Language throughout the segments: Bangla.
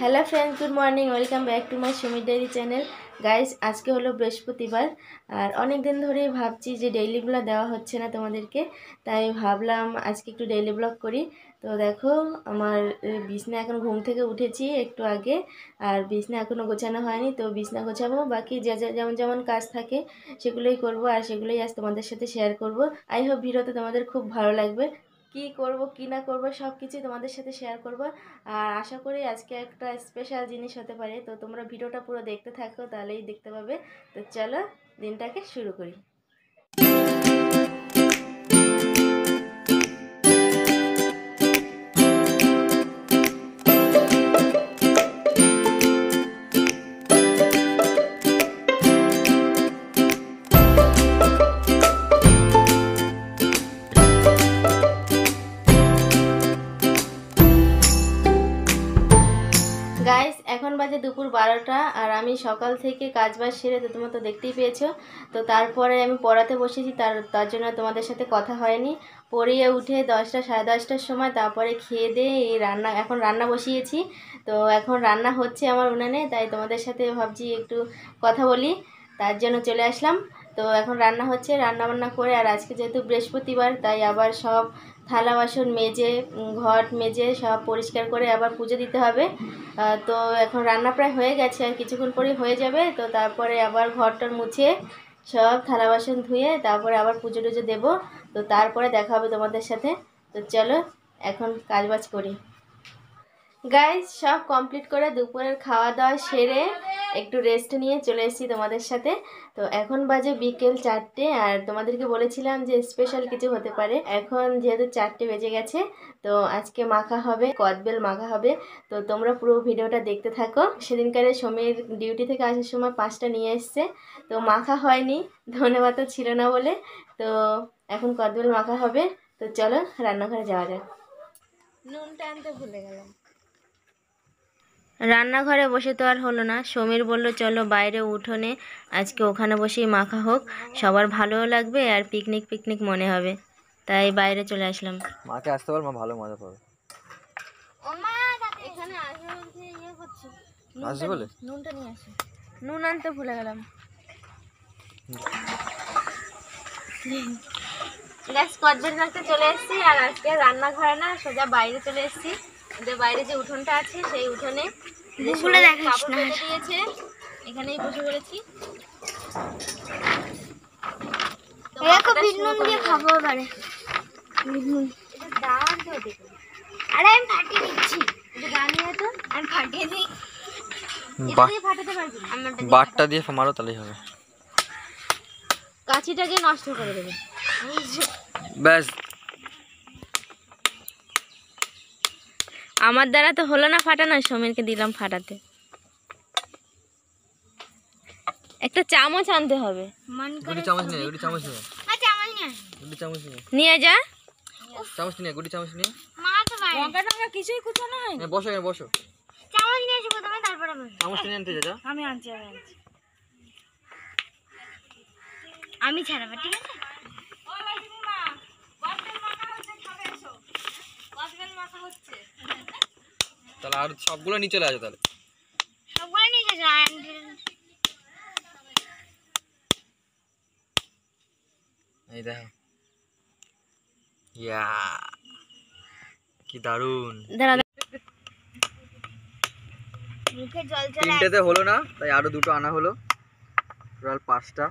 Hello friends good morning welcome back to my Sumit daily channel guys আজকে হলো বৃহস্পতিবার। আর অনেক দিন ধরেই ভাবছি যে ডেইলি ব্লগ দেওয়া হচ্ছে না তোমাদেরকে। তাই ভাবলাম আজকে একটু ডেইলি ব্লগ করি। তো দেখো, আমার বিছনা এখন ঘুম থেকে উঠেছি একটু আগে। আর বিছনা এখনও গোছানো হয়নি, তো বিছনা গোছাবো। বাকি যা যা যেমন যেমন কাজ থাকে সেগুলোই করব। আর সেগুলোই আজ তোমাদের সাথে শেয়ার করব। আই হোপ ভিডিওতে তোমাদের খুব ভালো লাগবে। কি করব, কি না করব সব কিছুই তোমাদের সাথে শেয়ার করব। আর আশা করি আজকে একটা স্পেশাল জিনিস হতে পারে। তো তোমরা ভিডিওটা পুরো দেখতে থাকো, তাহলেই দেখতে পাবে। তো চলো দিনটাকে শুরু করি। বারোটা আর আমি সকাল থেকে কাজ বাজ সেরে তো তোমরা তো দেখতেই পেয়েছ। তো তারপরে আমি পড়াতে বসেছি, তার তার জন্য তোমাদের সাথে কথা হয়নি। পড়িয়ে উঠে দশটা, সাড়ে দশটার সময় তারপরে খেয়ে দিয়ে এই রান্না, এখন রান্না বসিয়েছি। তো এখন রান্না হচ্ছে আমার উনানে, তাই তোমাদের সাথে ভাবছি একটু কথা বলি। তার জন্য চলে আসলাম। তো এখন রান্না হচ্ছে রান্না বান্না করে, আর আজকে যেহেতু বৃহস্পতিবার, তাই আবার সব থালা বাসন মেজে ঘট মেজে সব পরিষ্কার করে আবার পুজো দিতে হবে। তো এখন রান্না প্রায় হয়ে গেছে, আর কিছুক্ষণ পরেই হয়ে যাবে। তো তারপরে আবার ঘরটর মুছে সব থালা বাসন ধুয়ে তারপরে আবার পুজো টুজো দেবো। তো তারপরে দেখা হবে তোমাদের সাথে। তো চলো, এখন কাজবাজ করি। গাইজ সব কমপ্লিট করে দুপুরের খাওয়া দাওয়া সেরে একটু রেস্ট নিয়ে চলে এসেছি তোমাদের সাথে। তো এখন বাজে বিকেল চারটে আর তোমাদেরকে বলেছিলাম যে স্পেশাল কিছু হতে পারে। এখন যেহেতু চারটে বেজে গেছে, তো আজকে মাখা হবে কদবেল মাখা হবে। তো তোমরা পুরো ভিডিওটা দেখতে থাকো। সেদিনকারে সমীর ডিউটি থেকে আসার সময় পাঁচটা নিয়ে এসছে। তো মাখা হয়নি, ধন্যবাদ ছিল না বলে। তো এখন কদবেল মাখা হবে। তো চলো রান্নাঘরে যাওয়া যাক। নুনটা আনতে ভুলে গেলাম। রান্নাঘরে বসে তো আর হলো না। সমীর বলল চলো বাইরে উঠোনে আজকে ওখানে বসেই মাখা হোক। সবার ভালোও লাগবে আর পিকনিক পিকনিক মনে হবে। তাই বাইরে চলে আসলাম। মাকে আসতে পার মা ভালো মজা পাবে। এখানে আসবে ইয়ে করছি। আসবে বলে? নুনটা নিয়ে আসি। নুন আনতে ভুলে গেলাম। গ্যাস কদবেল মাখতে চলে এসেছি আর আজকে রান্নাঘরে না সোজা বাইরে চলে এসেছি। ওদের বাইরে যে উঠোনটা আছে সেই উঠোনে যে দিয়েছে। এখানেই বসে পড়েছি। এবারে। আরে আমি ফাটিয়ে দিচ্ছি। তো। আমি ফাটিয়ে দিই। বাটটা দিয়ে মারো তাহলেই হবে। কাছিটাকে নষ্ট করে দেবে। ব্যাস আমার দ্বারা তো হলো না ফাটানো সমীরকে দিলাম ফাটাতে। একটা চামচ আনতে হবে। চামচ নিয়ে চামচ নিয়ে আচ্ছা চামচ নিয়ে নিয়ে যা। চামচ নিয়ে গুটি চামচ নিয়ে মা তো লঙ্কা টঙ্কা কিছুই কুচানো হয় বসো এখানে বসো। চামচ নিয়ে আসব তুমি তারপরে চামচ নিয়ে আনতে যা। আমি আনছি আমি আনছি। আমি ছাড়াবো ঠিক আছে? তাহলে আর সবগুলো নিয়ে চলে আসো তাহলে। সবগুলো নিয়ে এই দেখো। ইয়া কি দারুণ তিনটেতে হলো না তাই আরও দুটো আনা হলো। টোটাল পাঁচটা।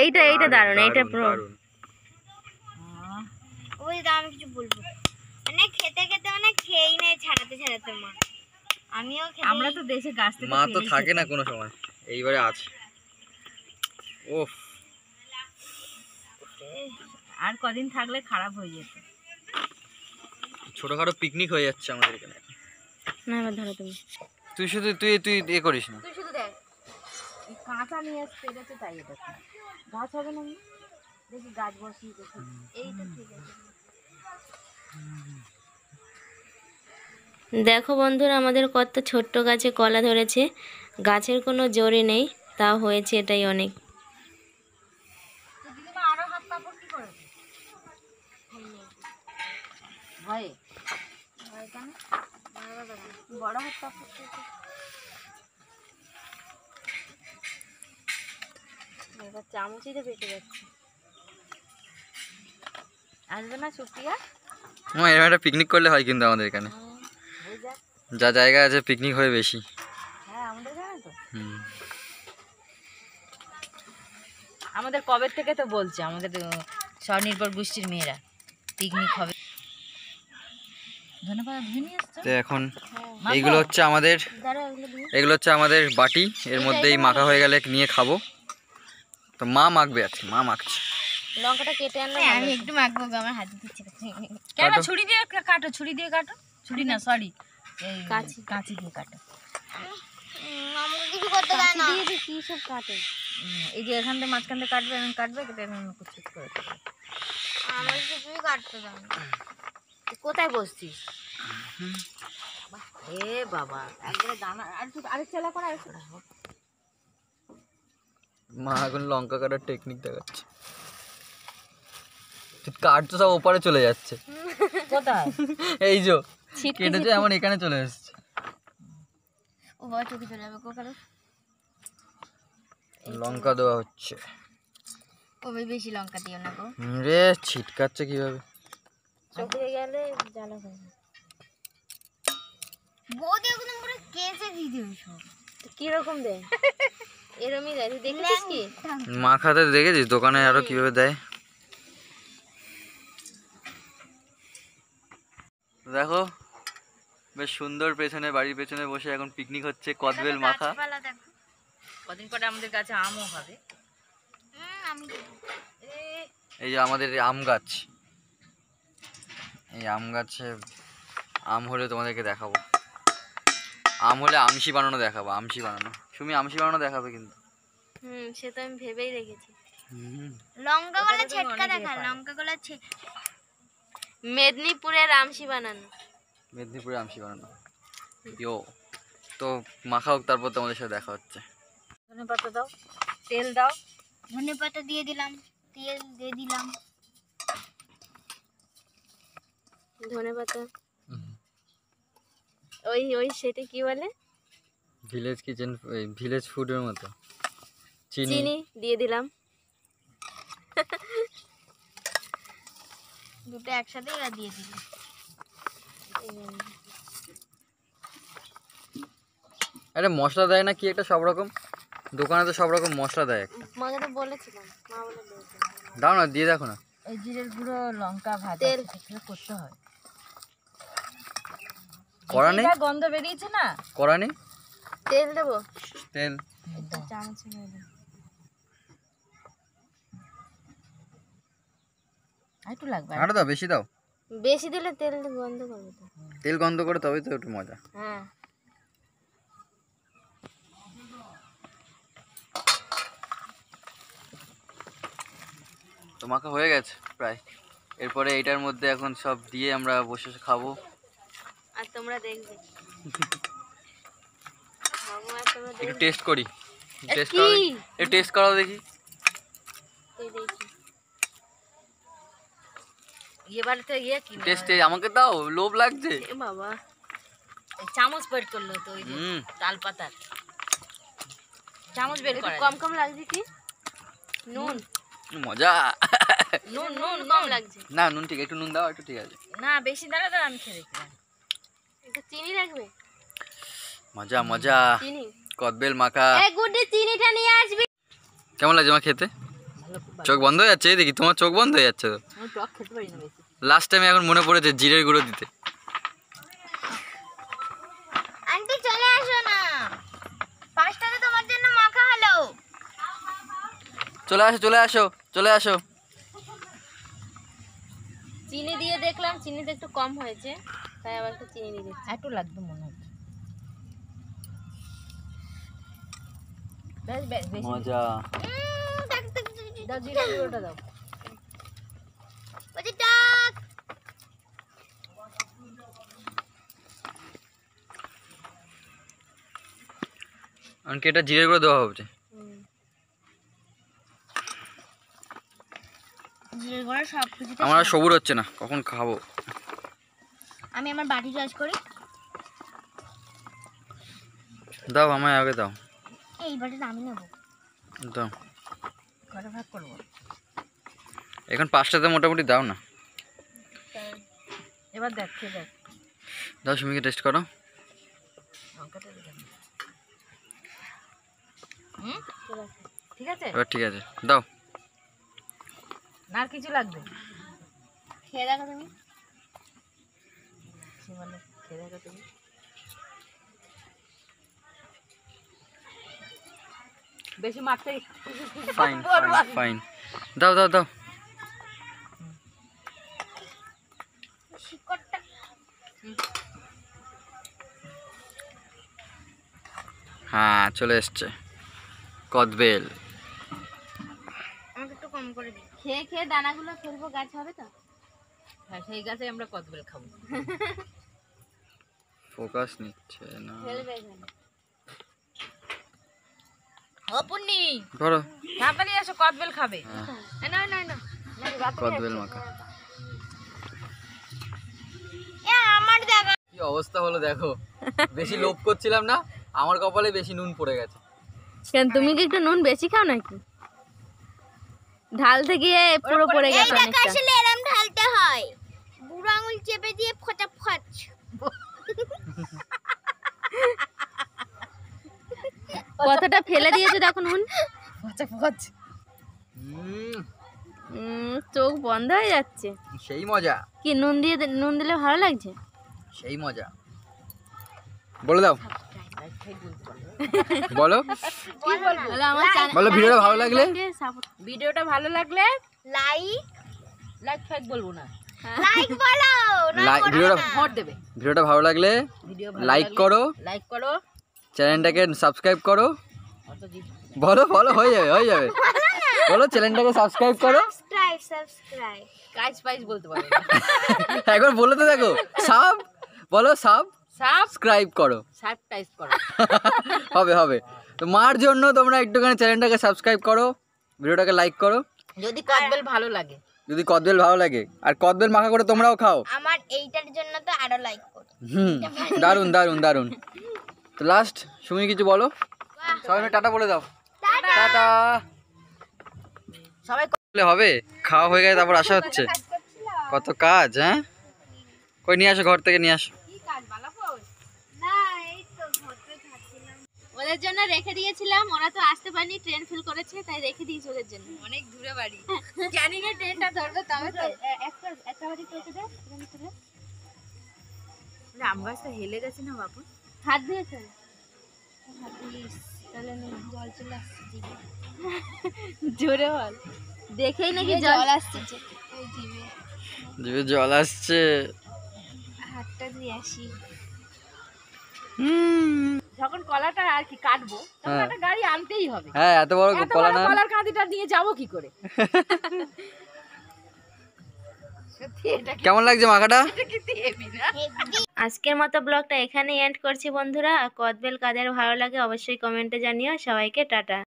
এইটা এইটা দারুণ এইটা পুরো দারুণ। ওই দাও আমি কিছু বলব। খেতে খেতে মানে খেয়েই নেই ছাড়াতে ছাড়াতে মা। আমিও আমরা তো দেশে গাছ থেকে মা তো থাকে না কোনো সময়। এইবারে আছে ওফ আর কদিন থাকলে খারাপ হয়ে যেত। ছোটখাটো পিকনিক হয়ে যাচ্ছে আমাদের এখানে। না এবার ধরো তুমি। তুই শুধু তুই তুই এ করিস না। তুই শুধু দেখ। কাঁচা নিয়ে আসতে এটা তো তাই এটা গাছ হবে না দেখি গাছ বসিয়ে দেখি। এইটা ঠিক আছে। দেখো বন্ধুরা আমাদের কত ছোট্ট গাছে কলা ধরেছে। গাছের কোনো জোরে নেই তা হয়েছে এটাই অনেক। যাচ্ছে। আসবে না সুপ্রিয়া? এরকম একটা পিকনিক করলে হয় কিন্তু আমাদের এখানে। যা জায়গা আছে পিকনিক হয় বেশি। হ্যাঁ আমাদের জানে তো। হুম। আমাদের কবে থেকে তো বলছে আমাদের স্বনির্ভর গোষ্ঠীর মেয়েরা পিকনিক হবে। নিয়ে এসছো? তো এখন হ্যাঁ। এইগুলো হচ্ছে আমাদের এগুলো হচ্ছে আমাদের বাটি এর মধ্যেই মাখা হয়ে গেলে নিয়ে খাব। তো মা মাখবে আজকে মা মাখছে। লঙ্কাটা কেটে আনলে আমি একটু মাখবো আমার হাতে দিচ্ছে কেন ছুরি দিয়ে কাটো ছুরি দিয়ে কাটো? ছুরি না সরি কাঁচি। কাঁচি দিয়ে কাটো। কি সব এই যে এখান থেকে মাঝখান থেকে কাটবে এমন কাটবে কেটে এমন কুচকুচ করে আমার কিছুই কাটতে দেয় কোথায় বসছিস? এ বাবা একবারে দানা আর আরেক চালা করা আরেক মা এখন লঙ্কা কাটার টেকনিক দেখাচ্ছে। কাঠ তো সব ওপারে চলে যাচ্ছে। কোথায়? এই যে। কেটেছে এমন এখানে চলে এসছে ও বাবা চোখে চলে যাবে কোকারো। লঙ্কা দেওয়া হচ্ছে। ও বেশি লঙ্কা দিও না গো। রে ছিটকাচ্ছে কীভাবে? চোখে গেলে জ্বালা হয়। বৌদি একদম পুরো কেসে দিয়ে দেবে সব। কীরকম দেয়? এরমই দেয়। তুই দেখেছিস কি? মাখাতে দেখেছিস? দোকানে আরও কীভাবে দেয়? দেখো বেশ সুন্দর পেছনে বাড়ির পেছনে বসে এখন পিকনিক হচ্ছে কদবেল মাখা কদিন পরে আমাদের কাছে আমও হবে। এই যে আমাদের আম গাছ। এই আম গাছে আম হলে তোমাদেরকে দেখাবো। আম হলে আমসি বানানো দেখাবো আমসি বানানো। সুমি আমসি বানানো দেখাবে কিন্তু। হুম সে তো আমি ভেবেই রেখেছি। লঙ্কা গুলো ছেটকা দেখা লঙ্কা গুলো মেদিনীপুরের আমসি বানানো। মেদিনীপুরে আমসি বানানো। ইয়ো তো মাখাও তারপর তোমাদের সাথে দেখা হচ্ছে। ধনে পাতা দাও তেল দাও। ধনে পাতা দিয়ে দিলাম তেল দিয়ে দিলাম। ধনে পাতা। ওই ওই সেটা কি বলে? ভিলেজ কিচেন ভিলেজ ফুডের মতো। চিনি। চিনি দিয়ে দিলাম। দুটো একসাথে দিয়ে দিলাম। আরে মশলা দেয় না কি একটা সব রকম? দোকানে তো সব রকম মশলা দেয় একটা। মাকে তো বলেছিলাম মা বলে দিয়েছে। দাও না দিয়ে দেখো না। এই জিরের গুঁড়ো লঙ্কা ভাজা তেল। করতে হয়। কড়া নেই? গন্ধ বেরিয়েছে না? কড়া নেই? তেল দেবো? তেল। চামচ একটু লাগবে। আরও দাও বেশি দাও। বেশি দিলে তেল গন্ধ করবে তো। তেল গন্ধ করে তবেই তো একটু মজা। হ্যাঁ। তো মাখা হয়ে গেছে প্রায়। এরপরে এইটার মধ্যে এখন সব দিয়ে আমরা বসে বসে খাব। আর তোমরা দেখবে। একটু টেস্ট করি। টেস্ট কি? করাও একটু টেস্ট করাও দেখি। এই দেখি। বাড়িতে কি টেস্ট আমাকে দাও লোভ লাগছে। বাবা চামচ বের করল তো ওই যে তাল পাতার। চামচ বের করা কম কম লাগছে কি? নুন। মজা। নুন নুন কম লাগছে। না নুন ঠিক একটু নুন দাও একটু ঠিক আছে। না বেশি দাঁড়া দাঁড়া আমি খেয়ে দেখলাম একটু চিনি লাগবে? মজা মজা। চিনি। কদবেল মাখা। এ গুড্ডি চিনিটা নিয়ে আসবি। কেমন লাগছে আমার খেতে? চোখ বন্ধ হয়ে যাচ্ছে এই দেখি তোমার চোখ বন্ধ হয়ে যাচ্ছে তো। আমি টক খেতে পারি না বেশি। লাস্ট টাইমে এখন মনে পড়েছে জিরের গুঁড়ো দিতে। আন্টি চলে আসো না। পাঁচটাতে তোমার জন্য মাখা হলো। চলে আসো চলে আসো চলে আসো। চিনি দিয়ে দেখলাম চিনিতে একটু কম হয়েছে তাই আবার একটু চিনি দিয়ে দিচ্ছি। একটু লাগবে মনে হচ্ছে। বেশ বেশ মজা। দাও জিরা গুঁড়োটা দাও। বলছি টাক। এমনকি এটা জিরের গুঁড়ো দেওয়া কিছুতে আমার সবুর হচ্ছে না কখন খাব? আমি আমার বাটি চার্জ করি। দাও আমায় আগে দাও। এই বাটিটা আমি নেব। দাও। কটা ভাগ করব? এখন পাঁচটাতে মোটামুটি দাও না। এবার দেখ দেখ। দাও সুমিকে টেস্ট করো। ঠিক আছে? এবার ঠিক আছে। দাও। না আর কিছু লাগবে? খেয়ে দেখো তুমি। খেয়ে দেখো তুমি। বেশি মারতে ফাইন ফাইন ফাইন দাও দাও দাও। হ্যাঁ চলে এসছে। কদবেল। আমাকে একটু কম করে দিই খেয়ে খেয়ে দানাগুলো ফেলব গাছ হবে তো? হ্যাঁ সেই গাছে আমরা কদবেল খাব। ফোকাস নিচ্ছে না। ফেলবে ও পুন্নি! ধরো। তাড়াতাড়ি এসো কদবেল খাবে। হ্যাঁ না না না। কদবেল মাখা। আমার দেখা কি অবস্থা হলো দেখো। বেশি লোভ করছিলাম না? আমার কপালে বেশি নুন পড়ে গেছে। কেন তুমি কি একটু নুন বেশি খাও নাকি? ঢালতে গিয়ে পুরো পড়ে এই গেছে দেখো অনেকটা। আসলে এরম ঢালতে হয়। বুড়ো আঙুল চেপে দিয়ে ফটাফট। কতটা ফেলে দিয়েছে দেখো নুন। উম, চোখ বন্ধ হয়ে যাচ্ছে। সেই মজা। কি নুন দিয়ে নুন দিলে ভালো লাগছে? সেই মজা। বলে দাও। বলো। বলো ভিডিওটা ভালো লাগলে? ভিডিওটা ভালো লাগলে লাইক লাইক ফাইক বলব না। লাইক বলো না লাইক করো ভিডিওটা ভোট দেবে। ভিডিওটা ভালো লাগলে লাইক করো। লাইক করো। চ্যানেলটাকে সাবস্ক্রাইব করো। বলো বলো হয়ে যাবে হয়ে যাবে। বলো চ্যানেলটাকে সাবস্ক্রাইব করো। সাবস্ক্রাইব সাবস্ক্রাইব কাজ পাইজ বলতে পারো। একবার বলে তো দেখো। সাব বলো সাব। সাবস্ক্রাইব করো। সাবটাইজ করো। হবে হবে। তো মার জন্য তোমরা একটুখানি চ্যানেলটাকে সাবস্ক্রাইব করো ভিডিওটাকে লাইক করো। যদি কদবেল ভালো লাগে। যদি কদবেল ভালো লাগে আর কদবেল মাখা করে তোমরাও খাও। আমার এইটার জন্য তো আরও লাইক করো। হুম দারুণ দারুণ দারুণ তো লাস্ট সুমি কিছু বলো? সবাই টাটা বলে দাও। টাটা। সবাই হবে? খাওয়া হয়ে গেছে তারপর আসা হচ্ছে। কত কাজ হ্যাঁ? কই নিয়ে আসো ঘর থেকে নিয়ে আসো না এই তো ঘরতে থাকছিলাম ওদের জন্য রেখে দিয়েছিলাম। ওরা তো আসতে পারেনি ট্রেন ফেল করেছে তাই রেখে দিয়েছি ওদের জন্য। অনেক দূরে বাড়ি। জানি না ট্রেনটা ধরবে তবে তো। একটা একটা বাড়ি দে আম গাছটা হেলে গেছে না বাবু হাত দিয়েছে। জোরে বল। দেখেই নাকি জল আসছে জিভে জল আসছে। হাতটা দিয়ে আসি। যখন কলাটা আর কি কাটবো তখন হ্যাঁ। একটা গাড়ি আনতেই হবে। হ্যাঁ এত বড় কলা না। কলার কাঁদিটা নিয়ে যাব কি করে? কেমন লাগছে মাখাটা? আজকের মতো ব্লগটা এখানেই এন্ড করছি বন্ধুরা। কদবেল কাদের ভালো লাগে অবশ্যই কমেন্টে জানিও। সবাইকে টাটা।